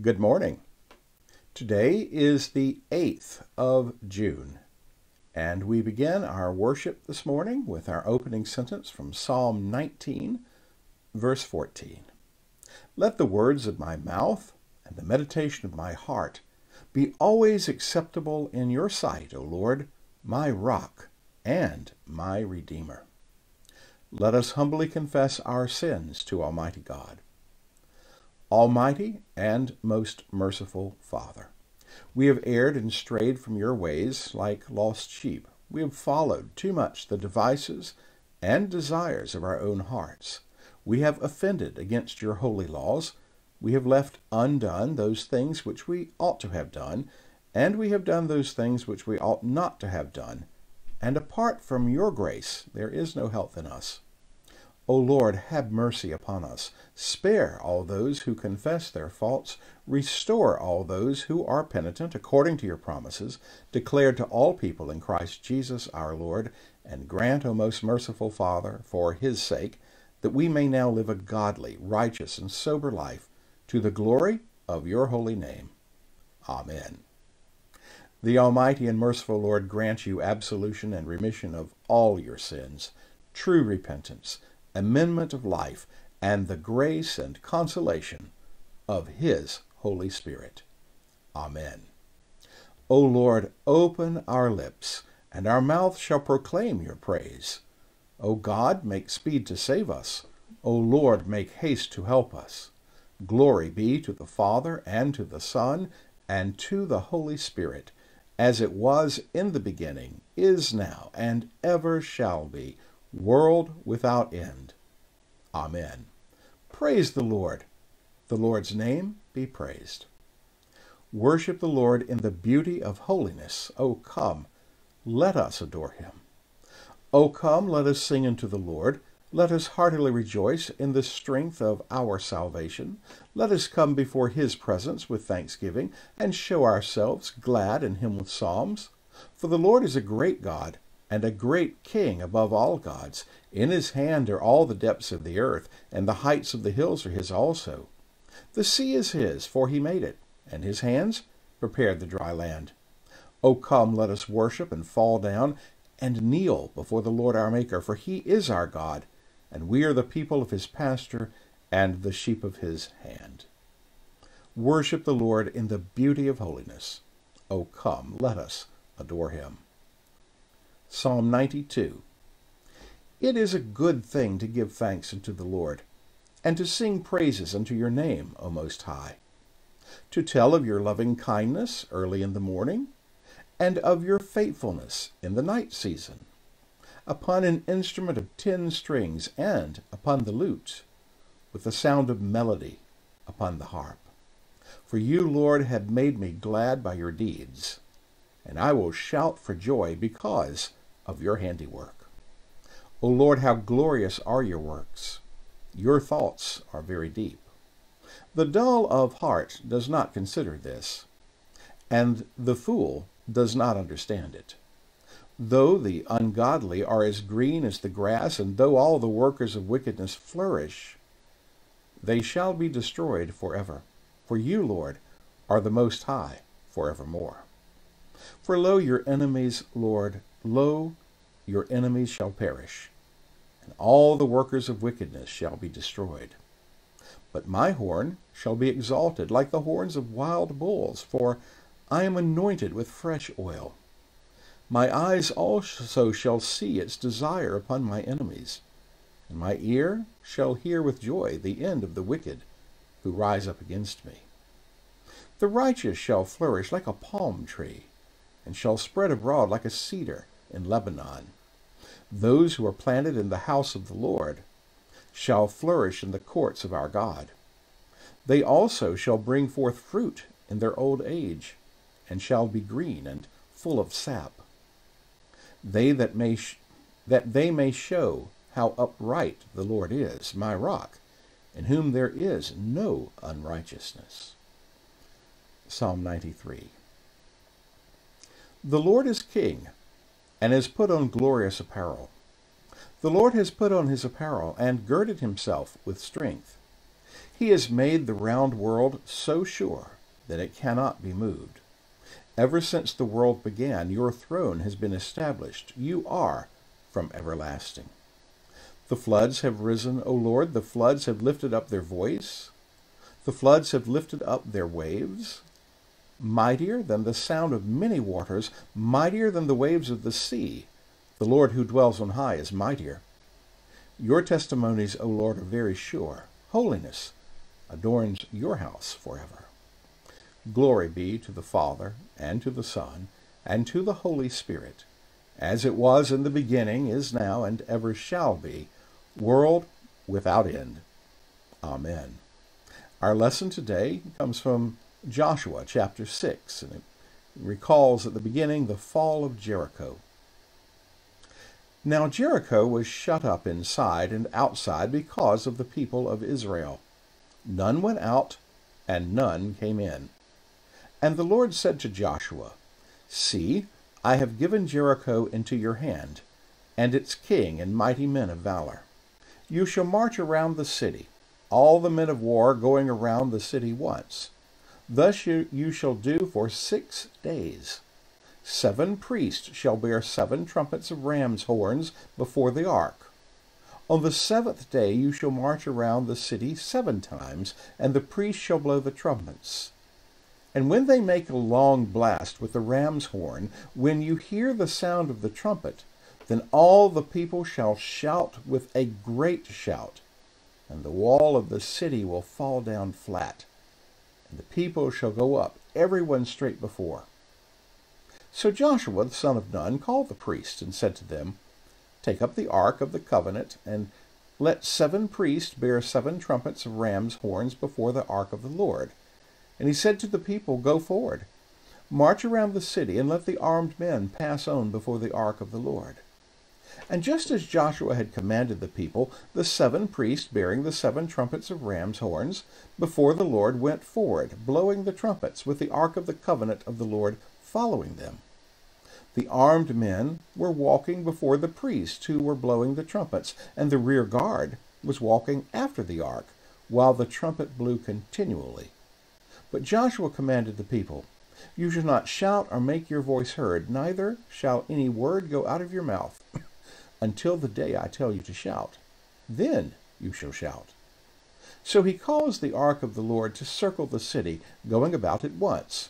Good morning. Today is the 8th of June, and we begin our worship this morning with our opening sentence from Psalm 19, verse 14. Let the words of my mouth and the meditation of my heart be always acceptable in your sight, O Lord, my rock and my redeemer. Let us humbly confess our sins to Almighty God. Almighty and most merciful Father, we have erred and strayed from your ways like lost sheep. We have followed too much the devices and desires of our own hearts. We have offended against your holy laws. We have left undone those things which we ought to have done, and we have done those things which we ought not to have done. And apart from your grace, there is no health in us. O Lord, have mercy upon us. Spare all those who confess their faults. Restore all those who are penitent according to your promises, declared to all people in Christ Jesus our Lord. And grant, O most merciful Father, for his sake, that we may now live a godly, righteous, and sober life, to the glory of your holy name. Amen. The Almighty and merciful Lord grant you absolution and remission of all your sins, true repentance, amendment of life, and the grace and consolation of His Holy Spirit. Amen. O Lord, open our lips, and our mouth shall proclaim your praise. O God, make speed to save us. O Lord, make haste to help us. Glory be to the Father, and to the Son, and to the Holy Spirit, as it was in the beginning, is now, and ever shall be, world without end. Amen. Praise the Lord. The Lord's name be praised. Worship the Lord in the beauty of holiness. O come, let us adore him. O come, let us sing unto the Lord. Let us heartily rejoice in the strength of our salvation. Let us come before his presence with thanksgiving, and show ourselves glad in him with psalms. For the Lord is a great God and a great king above all gods. In his hand are all the depths of the earth, and the heights of the hills are his also. The sea is his, for he made it, and his hands prepared the dry land. O come, let us worship and fall down and kneel before the Lord our Maker, for he is our God, and we are the people of his pasture and the sheep of his hand. Worship the Lord in the beauty of holiness. O come, let us adore him. Psalm 92 It is a good thing to give thanks unto the Lord, and to sing praises unto your name, O Most High, to tell of your loving kindness early in the morning, and of your faithfulness in the night season, upon an instrument of ten strings, and upon the lute, with the sound of melody upon the harp. For you, Lord, have made me glad by your deeds, and I will shout for joy because of your handiwork. O Lord, how glorious are your works! Your thoughts are very deep. The dull of heart does not consider this, and the fool does not understand it. Though the ungodly are as green as the grass, and though all the workers of wickedness flourish, they shall be destroyed forever. For you, Lord, are the Most High forevermore. For lo, your enemies, Lord, lo, your enemies shall perish, and all the workers of wickedness shall be destroyed. But my horn shall be exalted like the horns of wild bulls, for I am anointed with fresh oil. My eyes also shall see its desire upon my enemies, and my ear shall hear with joy the end of the wicked who rise up against me. The righteous shall flourish like a palm tree, and shall spread abroad like a cedar in Lebanon. Those who are planted in the house of the Lord shall flourish in the courts of our God. They also shall bring forth fruit in their old age, and shall be green and full of sap. They that may that they may show how upright the Lord is, my rock, in whom there is no unrighteousness. Psalm 93. The Lord is king and has put on glorious apparel. The Lord has put on his apparel, and girded himself with strength. He has made the round world so sure that it cannot be moved. Ever since the world began, your throne has been established. You are from everlasting. The floods have risen, O Lord. The floods have lifted up their voice. The floods have lifted up their waves. Mightier than the sound of many waters, mightier than the waves of the sea. The Lord who dwells on high is mightier. Your testimonies, O Lord, are very sure. Holiness adorns your house forever. Glory be to the Father, and to the Son, and to the Holy Spirit, as it was in the beginning, is now, and ever shall be, world without end. Amen. Our lesson today comes from Joshua chapter 6, and it recalls at the beginning the fall of Jericho. Now Jericho was shut up inside and outside because of the people of Israel. None went out, and none came in. And the Lord said to Joshua, See, I have given Jericho into your hand, and its king and mighty men of valor. You shall march around the city, all the men of war going around the city once. Thus you, you shall do for six days. Seven priests shall bear seven trumpets of ram's horns before the ark. On the seventh day you shall march around the city seven times, and the priests shall blow the trumpets. And when they make a long blast with the ram's horn, when you hear the sound of the trumpet, then all the people shall shout with a great shout, and the wall of the city will fall down flat, and the people shall go up, every one straight before. So Joshua the son of Nun called the priests and said to them, Take up the ark of the covenant, and let seven priests bear seven trumpets of ram's horns before the ark of the Lord. And he said to the people, Go forward, march around the city, and let the armed men pass on before the ark of the Lord. And just as Joshua had commanded the people, the seven priests bearing the seven trumpets of ram's horns before the Lord went forward, blowing the trumpets, with the ark of the covenant of the Lord following them. The armed men were walking before the priests who were blowing the trumpets, and the rear guard was walking after the ark, while the trumpet blew continually. But Joshua commanded the people, You shall not shout or make your voice heard, neither shall any word go out of your mouth, until the day I tell you to shout. Then you shall shout. So he caused the ark of the Lord to circle the city, going about it once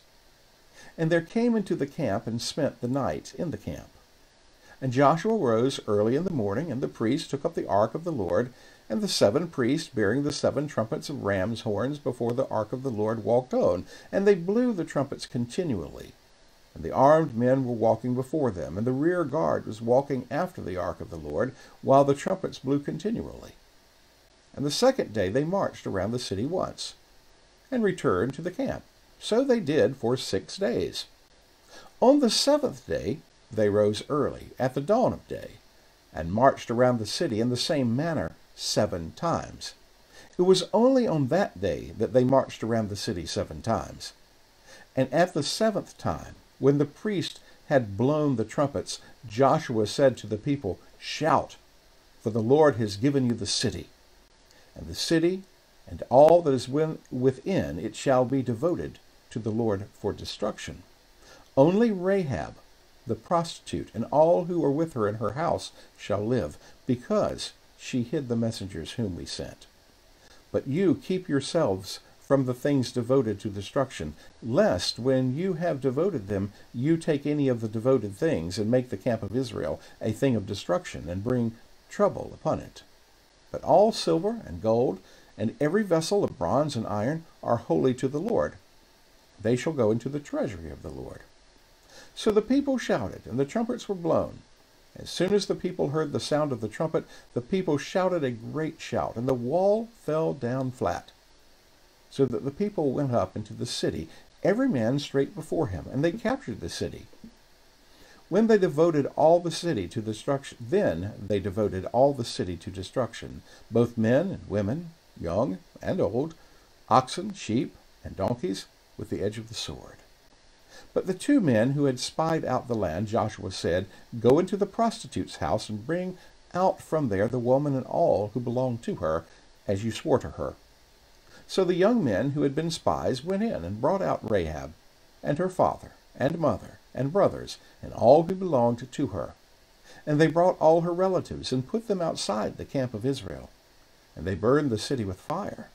and there came into the camp and spent the night in the camp. And Joshua rose early in the morning, and the priests took up the ark of the Lord, and the seven priests bearing the seven trumpets of ram's horns before the ark of the Lord walked on, and they blew the trumpets continually. And the armed men were walking before them, and the rear guard was walking after the ark of the Lord, while the trumpets blew continually. And the second day they marched around the city once, and returned to the camp. So they did for six days. On the seventh day they rose early, at the dawn of day, and marched around the city in the same manner seven times. It was only on that day that they marched around the city seven times. And at the seventh time, when the priest had blown the trumpets, Joshua said to the people, Shout, for the Lord has given you the city. And the city and all that is within it shall be devoted to the Lord for destruction. Only Rahab, the prostitute, and all who are with her in her house shall live, because she hid the messengers whom we sent. But you keep yourselves from the things devoted to destruction, lest when you have devoted them, you take any of the devoted things and make the camp of Israel a thing of destruction and bring trouble upon it. But all silver and gold and every vessel of bronze and iron are holy to the Lord. They shall go into the treasury of the Lord. So the people shouted, and the trumpets were blown. As soon as the people heard the sound of the trumpet, the people shouted a great shout, and the wall fell down flat. So that the people went up into the city, every man straight before him, and they captured the city. When they devoted all the city to destruction, then they devoted all the city to destruction, both men and women, young and old, oxen, sheep, and donkeys, with the edge of the sword. But the two men who had spied out the land, Joshua said, Go into the prostitute's house and bring out from there the woman and all who belong to her, as you swore to her. So the young men who had been spies went in and brought out Rahab and her father and mother and brothers and all who belonged to her. And they brought all her relatives and put them outside the camp of Israel. And they burned the city with fire,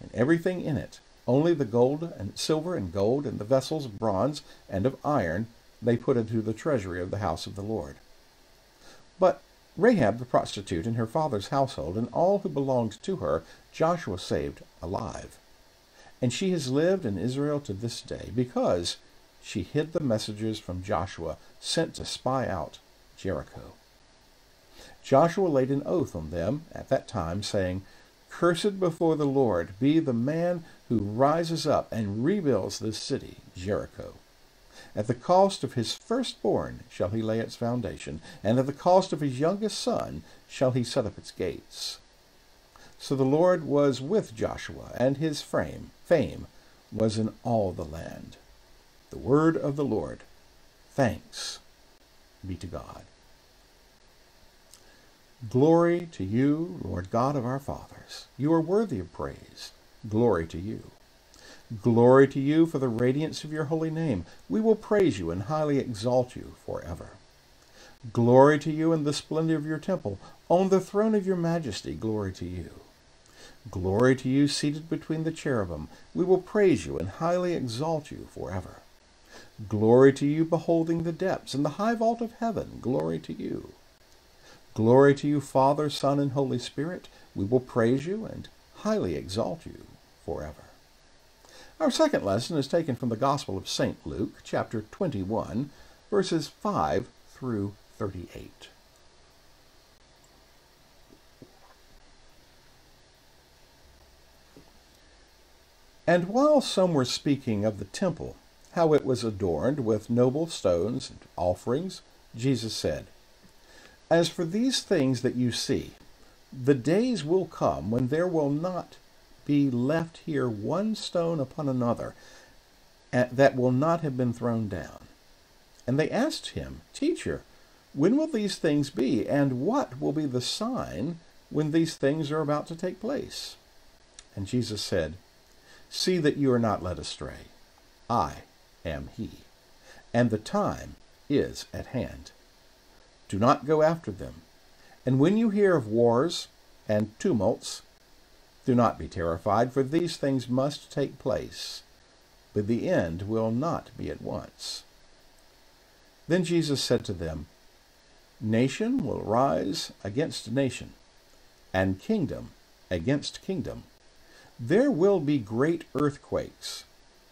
and everything in it, only the gold and silver and gold and the vessels of bronze and of iron they put into the treasury of the house of the Lord. But Rahab the prostitute and her father's household and all who belonged to her Joshua saved alive. And she has lived in Israel to this day because she hid the messages from Joshua sent to spy out Jericho. Joshua laid an oath on them at that time, saying, Cursed before the Lord be the man who rises up and rebuilds this city, Jericho. At the cost of his firstborn shall he lay its foundation, and at the cost of his youngest son shall he set up its gates. So the Lord was with Joshua, and his fame, fame was in all the land. The word of the Lord. Thanks be to God. Glory to you, Lord God of our fathers. You are worthy of praise. Glory to you. Glory to you for the radiance of your holy name. We will praise you and highly exalt you forever. Glory to you in the splendor of your temple. On the throne of your majesty, glory to you. Glory to you seated between the cherubim. We will praise you and highly exalt you forever. Glory to you beholding the depths and the high vault of heaven. Glory to you. Glory to you, Father, Son, and Holy Spirit. We will praise you and highly exalt you forever. Our second lesson is taken from the Gospel of St. Luke, chapter 21, verses 5 through 38. And while some were speaking of the temple, how it was adorned with noble stones and offerings, Jesus said, As for these things that you see, the days will come when there will not be left here one stone upon another that will not have been thrown down. And they asked him, Teacher, when will these things be, and what will be the sign when these things are about to take place? And Jesus said, See that you are not led astray. I am he, and the time is at hand. Do not go after them. And when you hear of wars and tumults, do not be terrified, for these things must take place, but the end will not be at once. Then Jesus said to them, Nation will rise against nation, and kingdom against kingdom. There will be great earthquakes,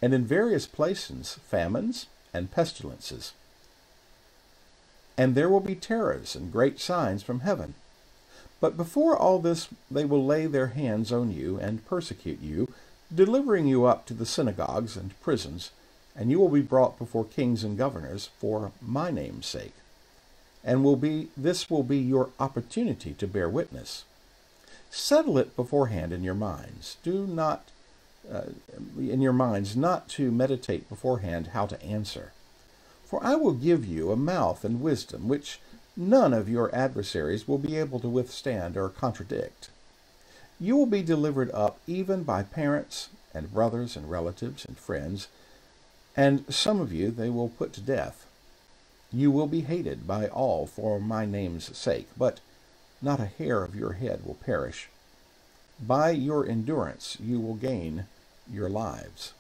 and in various places famines and pestilences. And there will be terrors and great signs from heaven. But before all this, they will lay their hands on you and persecute you, delivering you up to the synagogues and prisons, and you will be brought before kings and governors for my name's sake. And will be this will be your opportunity to bear witness. Settle it beforehand in your minds. Do not uh, in your minds not to meditate beforehand how to answer. For I will give you a mouth and wisdom which none of your adversaries will be able to withstand or contradict. You will be delivered up even by parents and brothers and relatives and friends, and some of you they will put to death. You will be hated by all for my name's sake, but not a hair of your head will perish. By your endurance you will gain your lives.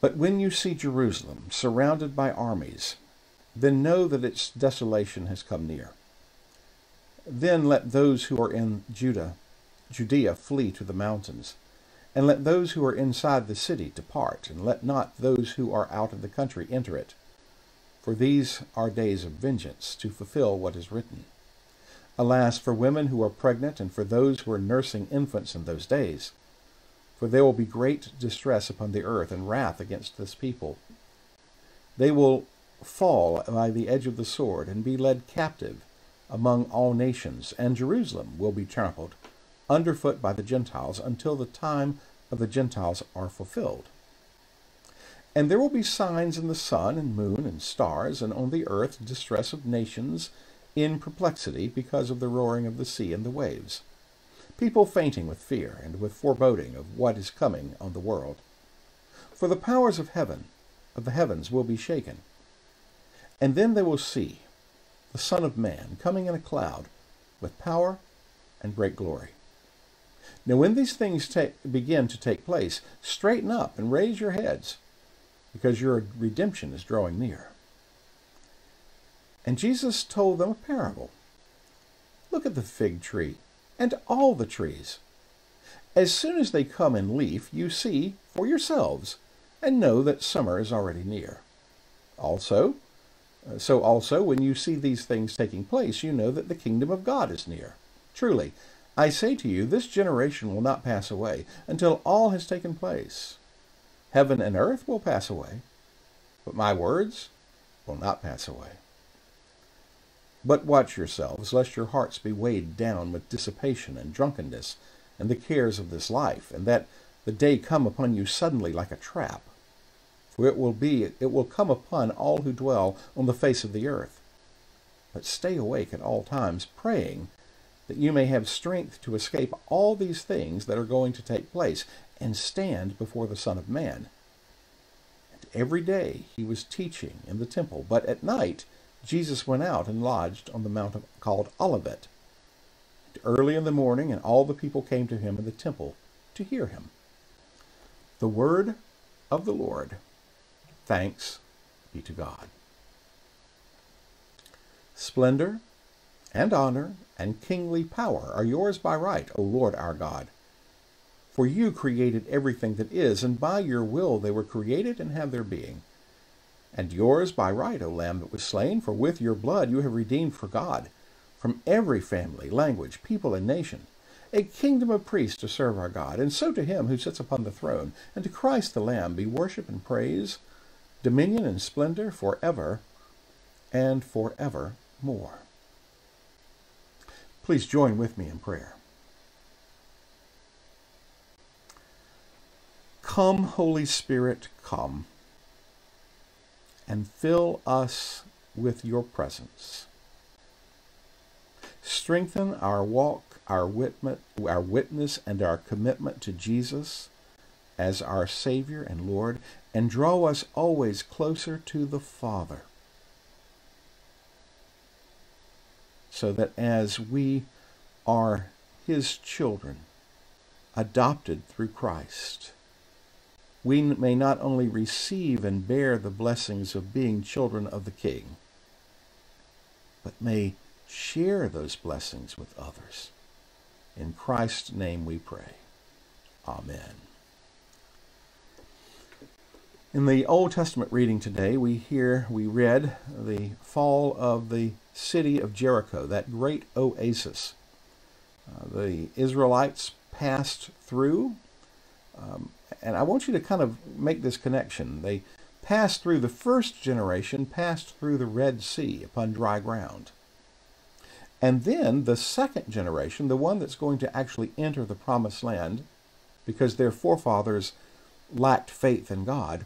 But when you see Jerusalem surrounded by armies, then know that its desolation has come near. Then let those who are in Judah, Judea flee to the mountains, and let those who are inside the city depart, and let not those who are out of the country enter it. For these are days of vengeance, to fulfill what is written. Alas, for women who are pregnant, and for those who are nursing infants in those days. For there will be great distress upon the earth, and wrath against this people. They will fall by the edge of the sword and be led captive among all nations, and Jerusalem will be trampled underfoot by the Gentiles until the time of the Gentiles are fulfilled. And there will be signs in the sun and moon and stars, and on the earth distress of nations in perplexity because of the roaring of the sea and the waves. people fainting with fear and with foreboding of what is coming on the world. For the powers of heaven, of the heavens, will be shaken. And then they will see the Son of Man coming in a cloud with power and great glory. Now, when these things take, begin to take place, straighten up and raise your heads, because your redemption is drawing near. And Jesus told them a parable. Look at the fig tree and all the trees. As soon as they come in leaf, you see for yourselves, and know that summer is already near. Also, uh, so also when you see these things taking place, you know that the kingdom of God is near. Truly, I say to you, this generation will not pass away until all has taken place. Heaven and earth will pass away, but my words will not pass away. But watch yourselves, lest your hearts be weighed down with dissipation and drunkenness and the cares of this life, and that the day come upon you suddenly like a trap. For it will be it will come upon all who dwell on the face of the earth. But stay awake at all times, praying that you may have strength to escape all these things that are going to take place and stand before the Son of Man. And every day he was teaching in the temple, but at night Jesus went out and lodged on the mount called Olivet. Early in the morning, and all the people came to him in the temple to hear him. The word of the Lord. Thanks be to God. Splendor and honor and kingly power are yours by right, O Lord our God. For you created everything that is, and by your will they were created and have their being. And yours by right, O Lamb that was slain, for with your blood you have redeemed for God, from every family, language, people, and nation, a kingdom of priests to serve our God. And so to him who sits upon the throne, and to Christ the Lamb, be worship and praise, dominion and splendor forever and forevermore. Please join with me in prayer. Come, Holy Spirit, come, and fill us with your presence. Strengthen our walk, our witness, our witness, and our commitment to Jesus as our Savior and Lord, and draw us always closer to the Father. so that as we are his children, adopted through Christ, we may not only receive and bear the blessings of being children of the King, but may share those blessings with others. In Christ's name we pray. Amen. In the Old Testament reading today, we hear, we read the fall of the city of Jericho, that great oasis. Uh, the Israelites passed through, um, and I want you to kind of make this connection. They passed through, the first generation passed through the Red Sea upon dry ground. And then the second generation, the one that's going to actually enter the promised land, because their forefathers lacked faith in God,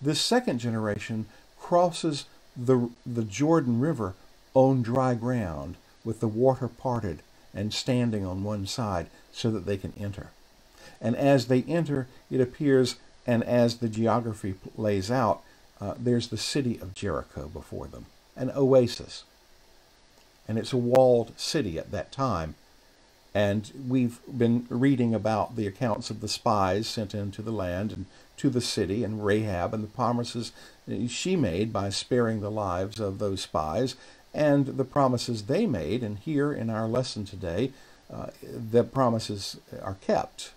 this second generation crosses the, the Jordan River on dry ground with the water parted and standing on one side so that they can enter. And as they enter, it appears, and as the geography lays out, uh, there's the city of Jericho before them, an oasis. And it's a walled city at that time. And we've been reading about the accounts of the spies sent into the land and to the city and Rahab and the promises she made by sparing the lives of those spies and the promises they made. And here in our lesson today, uh, the promises are kept.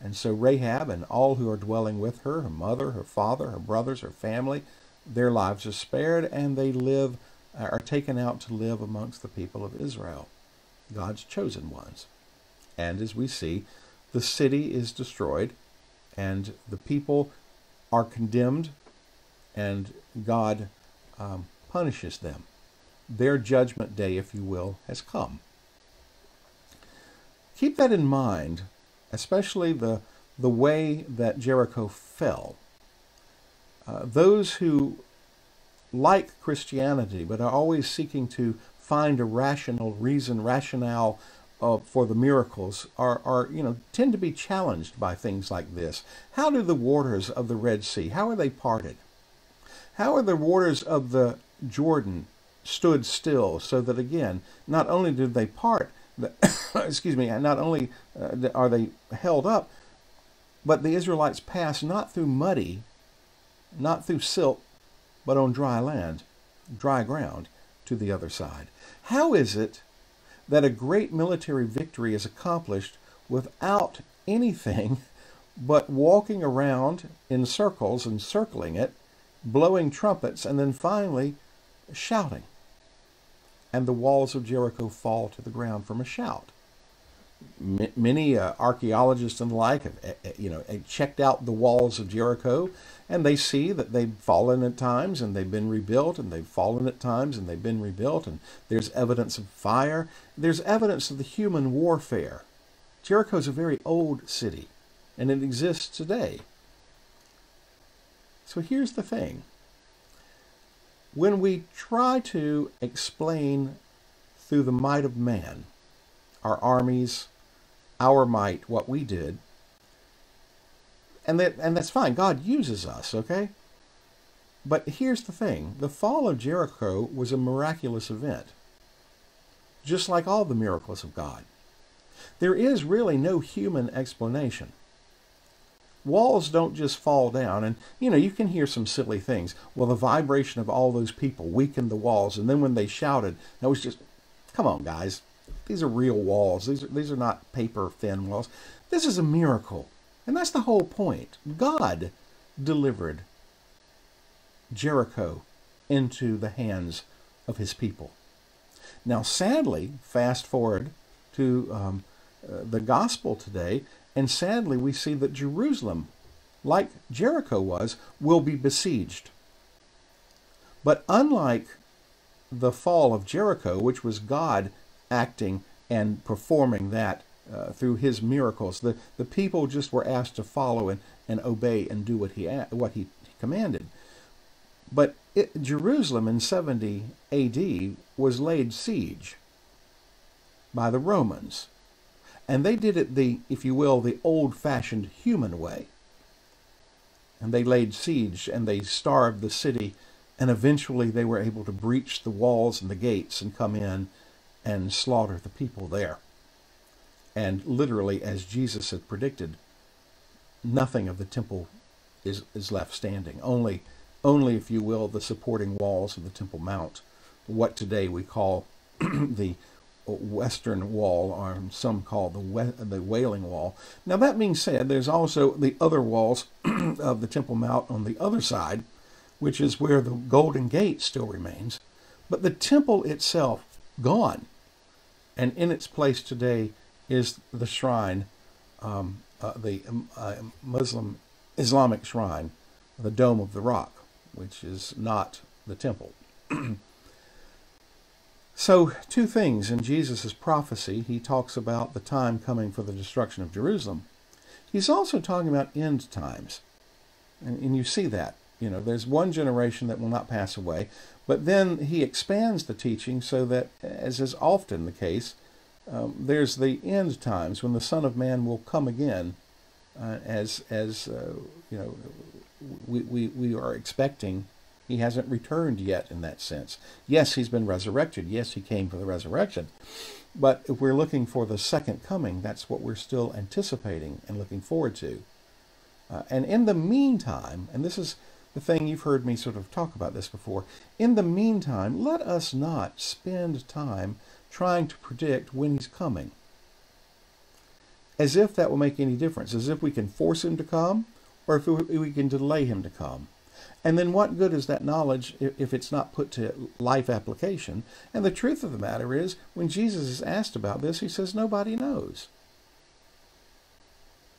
And so Rahab and all who are dwelling with her, her mother, her father, her brothers, her family, their lives are spared and they live, are taken out to live amongst the people of Israel, God's chosen ones. And as we see, the city is destroyed and the people are condemned and God um, punishes them their judgment day, if you will, has come. Keep that in mind, especially the, the way that Jericho fell. Uh, those who like Christianity but are always seeking to find a rational reason, rationale uh, for the miracles are, are, you know, tend to be challenged by things like this. How do the waters of the Red Sea, how are they parted? How are the waters of the Jordan stood still so that again, not only did they part, excuse me, not only uh, are they held up, but the Israelites passed not through muddy, not through silt, but on dry land, dry ground to the other side. How is it that a great military victory is accomplished without anything but walking around in circles and circling it, blowing trumpets, and then finally shouting? And the walls of Jericho fall to the ground from a shout many uh, archaeologists and the like have, eh, you know, eh, checked out the walls of Jericho, and they see that they've fallen at times and they've been rebuilt, and they've fallen at times and they've been rebuilt, and there's evidence of fire. There's evidence of the human warfare. Jericho is a very old city, and it exists today. So here's the thing. When we try to explain through the might of man, our armies, our might, what we did. And that and that's fine. God uses us, okay? But here's the thing. The fall of Jericho was a miraculous event. Just like all the miracles of God. There is really no human explanation. Walls don't just fall down, and you know, you can hear some silly things. Well, the vibration of all those people weakened the walls, and then when they shouted, that was just, come on, guys, these are real walls. These are, these are not paper thin walls. This is a miracle. And that's the whole point. God delivered Jericho into the hands of his people. Now, sadly, fast forward to um, uh, the gospel today, and sadly, we see that Jerusalem, like Jericho was, will be besieged. But unlike the fall of Jericho, which was God acting and performing that uh, through his miracles. The, the people just were asked to follow and, and obey and do what he, what he commanded. But it, Jerusalem in 70 AD was laid siege by the Romans. And they did it the, if you will, the old-fashioned human way. And they laid siege and they starved the city and eventually they were able to breach the walls and the gates and come in and slaughter the people there. And literally, as Jesus had predicted, nothing of the temple is, is left standing. Only, only, if you will, the supporting walls of the Temple Mount, what today we call the Western Wall, or some call the the Wailing Wall. Now, that being said, there's also the other walls of the Temple Mount on the other side, which is where the Golden Gate still remains. But the temple itself, gone and in its place today is the shrine, um, uh, the um, uh, Muslim Islamic shrine, the Dome of the Rock, which is not the temple. so, two things in Jesus' prophecy. He talks about the time coming for the destruction of Jerusalem. He's also talking about end times. And, and you see that. You know, there's one generation that will not pass away, but then he expands the teaching so that, as is often the case, um, there's the end times when the Son of Man will come again, uh, as as uh, you know, we, we we are expecting. He hasn't returned yet in that sense. Yes, he's been resurrected. Yes, he came for the resurrection. But if we're looking for the second coming, that's what we're still anticipating and looking forward to. Uh, and in the meantime, and this is the thing you've heard me sort of talk about this before. In the meantime, let us not spend time trying to predict when he's coming. As if that will make any difference, as if we can force him to come or if we can delay him to come. And then what good is that knowledge if it's not put to life application? And the truth of the matter is, when Jesus is asked about this, he says, nobody knows.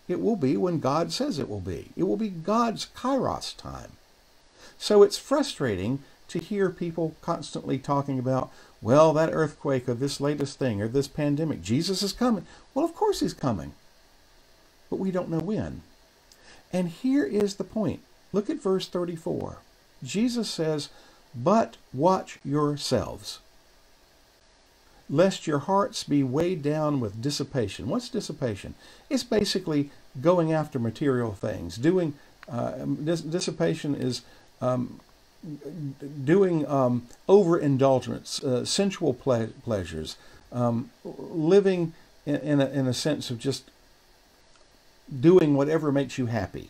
It will be when God says it will be. It will be God's kairos time. So it's frustrating to hear people constantly talking about, well, that earthquake or this latest thing or this pandemic, Jesus is coming. Well, of course he's coming. But we don't know when. And here is the point. Look at verse 34. Jesus says, But watch yourselves. lest your hearts be weighed down with dissipation. What's dissipation? It's basically going after material things. Doing uh, dis- dissipation is um, doing um, overindulgence, uh, sensual ple- pleasures, um, living in, in, a, in a sense of just doing whatever makes you happy.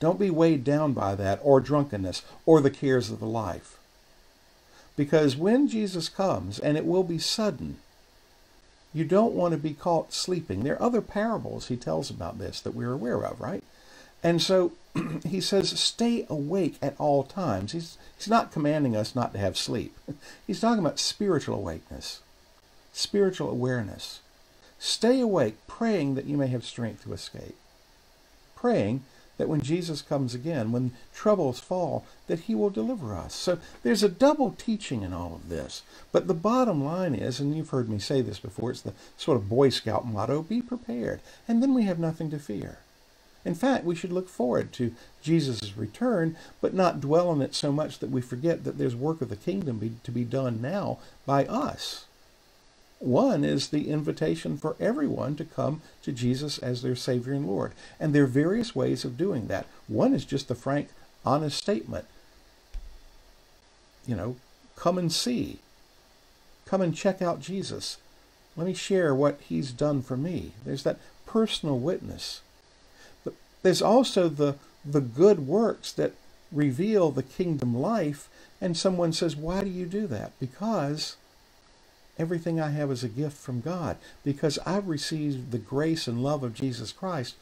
Don't be weighed down by that or drunkenness or the cares of the life. Because when Jesus comes, and it will be sudden, you don't want to be caught sleeping. There are other parables he tells about this that we're aware of, right? And so he says, stay awake at all times. He's, he's not commanding us not to have sleep. He's talking about spiritual awakeness, spiritual awareness. Stay awake, praying that you may have strength to escape. Praying that when Jesus comes again, when troubles fall, that he will deliver us. So there's a double teaching in all of this. But the bottom line is, and you've heard me say this before, it's the sort of Boy Scout motto, be prepared. And then we have nothing to fear. In fact, we should look forward to Jesus' return, but not dwell on it so much that we forget that there's work of the kingdom be, to be done now by us. One is the invitation for everyone to come to Jesus as their Savior and Lord. And there are various ways of doing that. One is just the frank, honest statement. You know, come and see. Come and check out Jesus. Let me share what he's done for me. There's that personal witness. But there's also the, the good works that reveal the kingdom life. And someone says, why do you do that? Because Everything I have is a gift from God. Because I've received the grace and love of Jesus Christ,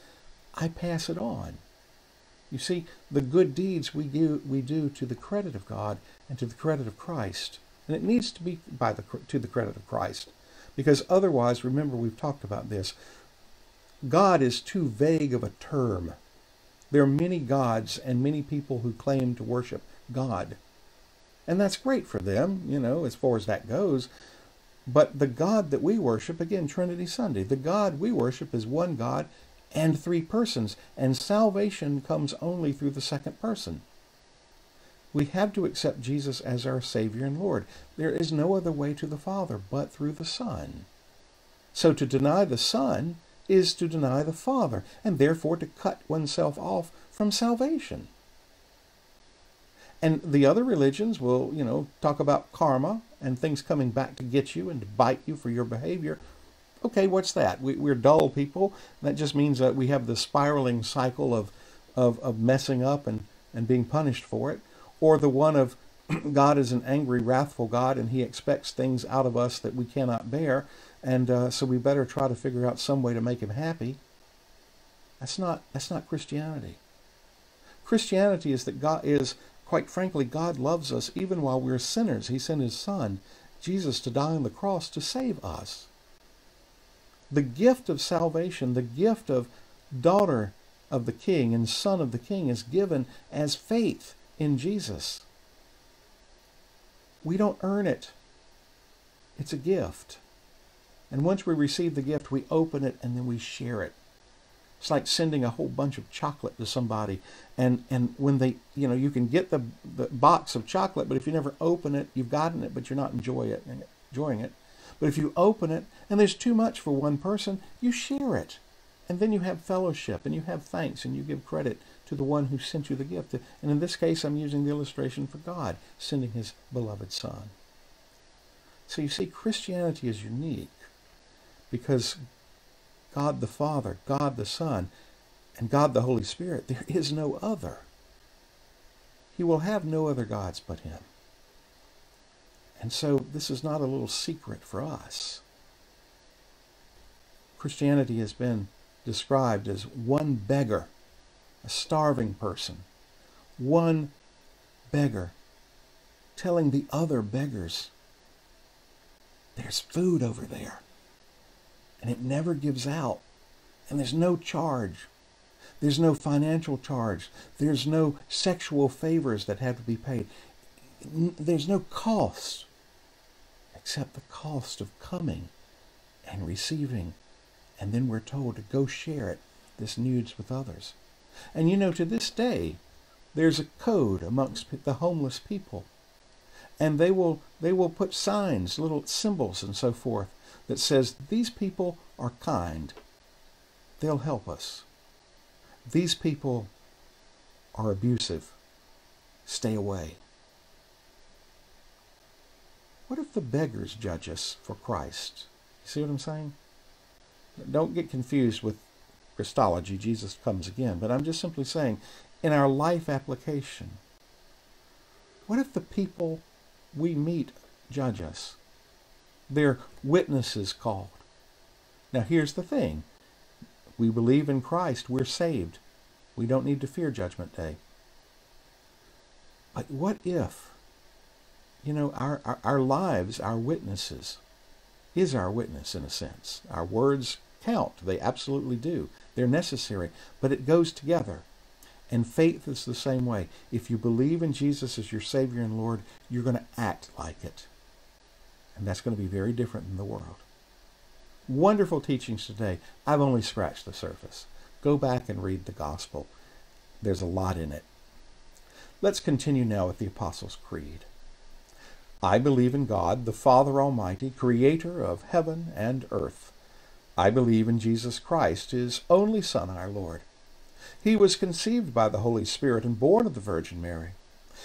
I pass it on. You see, the good deeds we do, we do to the credit of God and to the credit of Christ. And it needs to be by the, to the credit of Christ. Because otherwise, remember we've talked about this, God is too vague of a term. There are many gods and many people who claim to worship God. And that's great for them, you know, as far as that goes. But the God that we worship, again, Trinity Sunday, the God we worship is one God and three persons, and salvation comes only through the second person. We have to accept Jesus as our Savior and Lord. There is no other way to the Father but through the Son. So to deny the Son is to deny the Father, and therefore to cut oneself off from salvation. And the other religions will, you know, talk about karma and things coming back to get you and to bite you for your behavior. Okay, what's that? We, are dull people. That just means that we have the spiraling cycle of, of, of messing up and, and being punished for it. Or the one of God is an angry, wrathful God and he expects things out of us that we cannot bear. And uh, so we better try to figure out some way to make him happy. That's not, that's not Christianity. Christianity is that God is Quite frankly, God loves us even while we're sinners. He sent his Son, Jesus, to die on the cross to save us. The gift of salvation, the gift of daughter of the King and son of the King is given as faith in Jesus. We don't earn it. It's a gift. And once we receive the gift, we open it and then we share it. It's like sending a whole bunch of chocolate to somebody, and and when they, you know, you can get the, the box of chocolate, but if you never open it, you've gotten it, but you're not enjoy it, enjoying it. But if you open it and there's too much for one person, you share it, and then you have fellowship and you have thanks and you give credit to the one who sent you the gift. And in this case, I'm using the illustration for God sending His beloved Son. So you see, Christianity is unique because God the Father, God the Son, and God the Holy Spirit. There is no other. He will have no other gods but him. And so this is not a little secret for us. Christianity has been described as one beggar, a starving person, one beggar telling the other beggars, there's food over there and it never gives out. And there's no charge. There's no financial charge. There's no sexual favors that have to be paid. There's no cost except the cost of coming and receiving. And then we're told to go share it, this news with others. And you know, to this day, there's a code amongst the homeless people. and they will they will put signs, little symbols and so forth that says these people are kind. They'll help us. These people are abusive. Stay away. What if the beggars judge us for Christ? You see what I'm saying? Don't get confused with Christology. Jesus comes again. But I'm just simply saying, in our life application, what if the people we meet judge us? They're witnesses called. Now, here's the thing we believe in Christ, we're saved. We don't need to fear Judgment Day. But what if, you know, our, our, our lives, our witnesses, is our witness in a sense. Our words count. They absolutely do. They're necessary. But it goes together. And faith is the same way. If you believe in Jesus as your Savior and Lord, you're going to act like it. And that's going to be very different in the world. Wonderful teachings today. I've only scratched the surface. Go back and read the gospel. There's a lot in it. Let's continue now with the Apostles' Creed. I believe in God, the Father Almighty, creator of heaven and earth. I believe in Jesus Christ, his only Son, our Lord. He was conceived by the Holy Spirit and born of the Virgin Mary.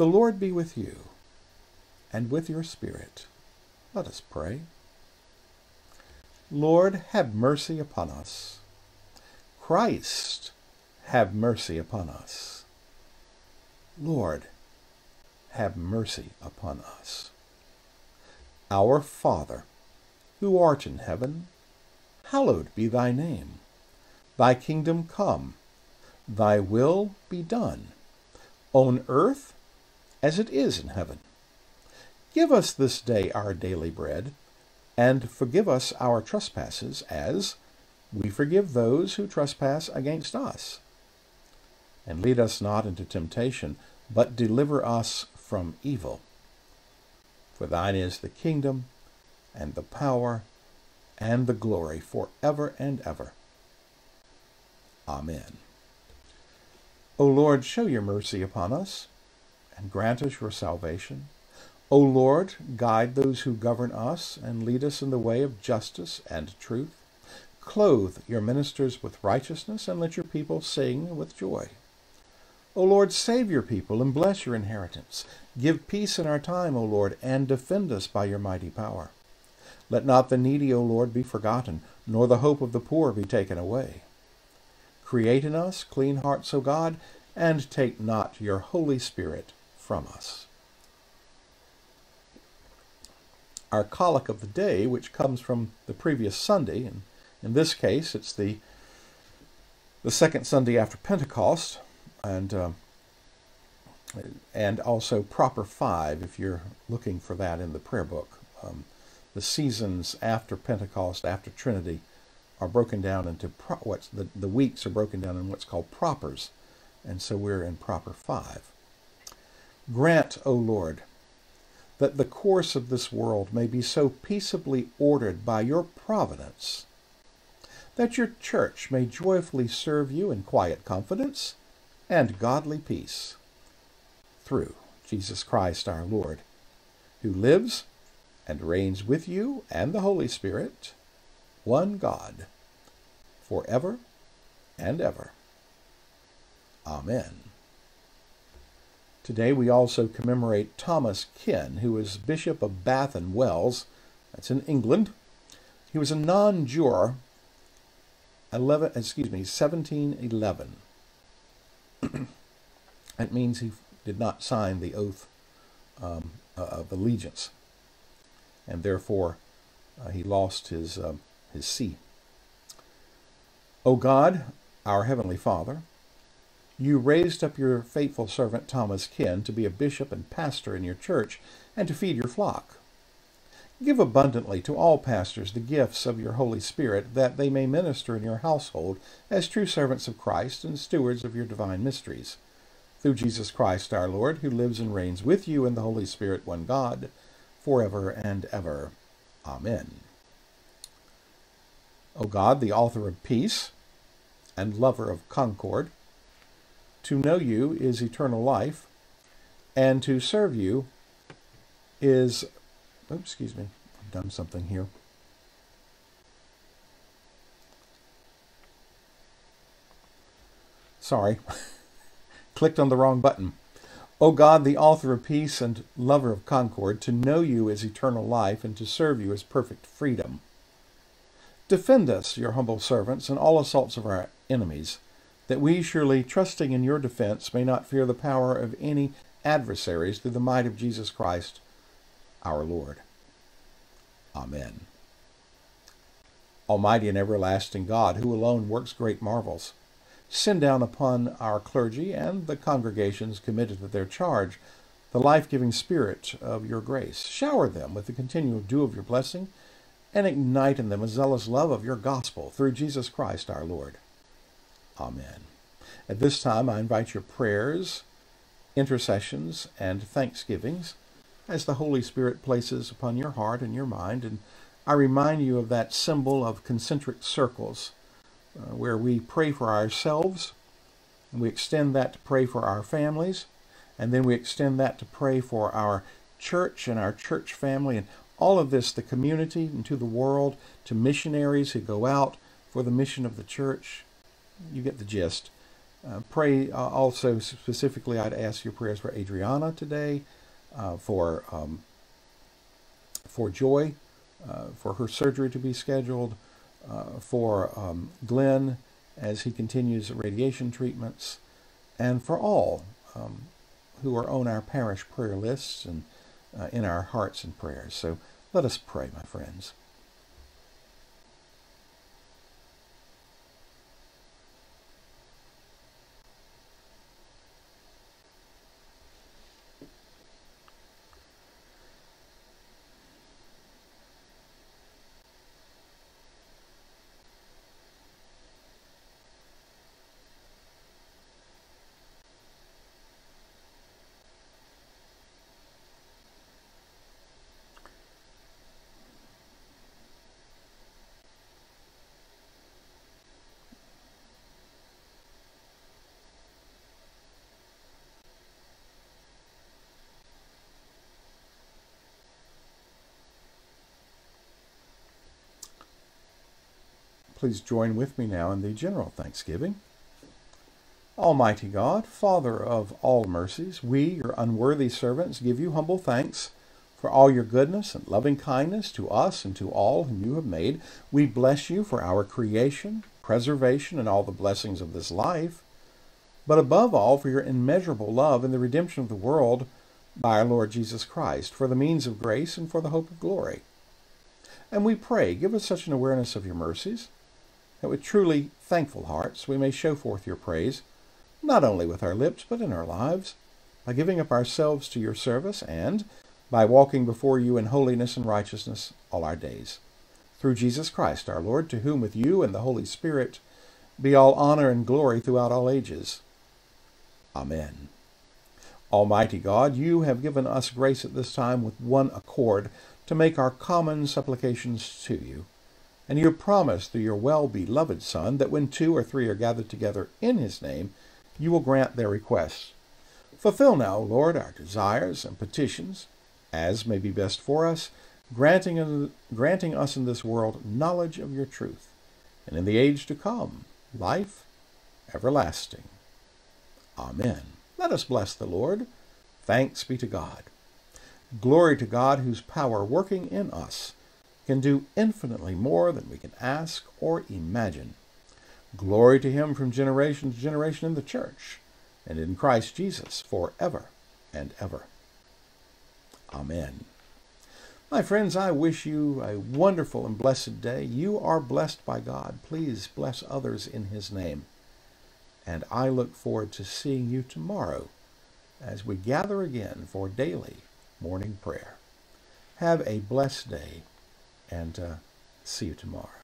The Lord be with you, and with your spirit. Let us pray. Lord, have mercy upon us. Christ, have mercy upon us. Lord, have mercy upon us. Our Father, who art in heaven, hallowed be thy name. Thy kingdom come, thy will be done, on earth as it is in heaven. Give us this day our daily bread and forgive us our trespasses as we forgive those who trespass against us. And lead us not into temptation, but deliver us from evil. For thine is the kingdom, and the power, and the glory for ever and ever. Amen. O Lord, show your mercy upon us, and grant us your salvation. O Lord, guide those who govern us and lead us in the way of justice and truth. Clothe your ministers with righteousness and let your people sing with joy. O Lord, save your people and bless your inheritance. Give peace in our time, O Lord, and defend us by your mighty power. Let not the needy, O Lord, be forgotten, nor the hope of the poor be taken away. Create in us clean hearts, O God, and take not your Holy Spirit from us. our collect of the day, which comes from the previous Sunday, and in this case, it's the the second Sunday after Pentecost, and uh, and also proper five, if you're looking for that in the prayer book. Um, the seasons after Pentecost, after Trinity, are broken down into pro- what's the the weeks are broken down in what's called propers, and so we're in proper five. Grant, O Lord, that the course of this world may be so peaceably ordered by your providence, that your church may joyfully serve you in quiet confidence and godly peace, through Jesus Christ our Lord, who lives and reigns with you and the Holy Spirit, one God, for ever and ever. Amen. Today we also commemorate Thomas Ken, who was Bishop of Bath and Wells. That's in England. He was a non-juror, 11, excuse me, 1711. that means he did not sign the oath um, uh, of allegiance, and therefore uh, he lost his, uh, his see. O God, our Heavenly Father, you raised up your faithful servant Thomas Ken to be a bishop and pastor in your church and to feed your flock. Give abundantly to all pastors the gifts of your Holy Spirit, that they may minister in your household as true servants of Christ and stewards of your divine mysteries. Through Jesus Christ our Lord, who lives and reigns with you in the Holy Spirit, one God, forever and ever. Amen. O God, the author of peace and lover of concord, to know you is eternal life, and to serve you is Oops, excuse me. I've done something here. Sorry. Clicked on the wrong button. O God, the author of peace and lover of concord, to know you is eternal life and to serve you is perfect freedom. Defend us, your humble servants, in all assaults of our enemies, that we, surely trusting in your defense, may not fear the power of any adversaries through the might of Jesus Christ our Lord. Amen. Almighty and everlasting God, who alone works great marvels, send down upon our clergy and the congregations committed to their charge the life-giving spirit of your grace. Shower them with the continual dew of your blessing, and ignite in them a zealous love of your gospel through Jesus Christ our Lord. Amen. At this time, I invite your prayers, intercessions, and thanksgivings as the Holy Spirit places upon your heart and your mind. And I remind you of that symbol of concentric circles uh, where we pray for ourselves, and we extend that to pray for our families, and then we extend that to pray for our church and our church family, and all of this, the community and to the world, to missionaries who go out for the mission of the church. You get the gist. Uh, pray uh, also specifically, I'd ask your prayers for Adriana today, uh, for um, for Joy, uh, for her surgery to be scheduled, uh, for um, Glenn as he continues radiation treatments, and for all um, who are on our parish prayer lists and uh, in our hearts and prayers. So let us pray, my friends. Please join with me now in the general thanksgiving. Almighty God, Father of all mercies, we, your unworthy servants, give you humble thanks for all your goodness and loving kindness to us and to all whom you have made. We bless you for our creation, preservation, and all the blessings of this life, but above all for your immeasurable love in the redemption of the world by our Lord Jesus Christ, for the means of grace and for the hope of glory. And we pray, give us such an awareness of your mercies that with truly thankful hearts we may show forth your praise, not only with our lips, but in our lives, by giving up ourselves to your service and by walking before you in holiness and righteousness all our days. Through Jesus Christ our Lord, to whom with you and the Holy Spirit be all honor and glory throughout all ages. Amen. Almighty God, you have given us grace at this time with one accord to make our common supplications to you. And you have promised through your well-beloved Son that when two or three are gathered together in his name, you will grant their requests. Fulfill now, Lord, our desires and petitions, as may be best for us, granting, granting us in this world knowledge of your truth, and in the age to come, life everlasting. Amen. Let us bless the Lord. Thanks be to God. Glory to God, whose power working in us can do infinitely more than we can ask or imagine. Glory to him from generation to generation in the church and in Christ Jesus forever and ever. Amen. My friends, I wish you a wonderful and blessed day. You are blessed by God. Please bless others in his name. and I look forward to seeing you tomorrow as we gather again for daily morning prayer. Have a blessed day and uh, see you tomorrow.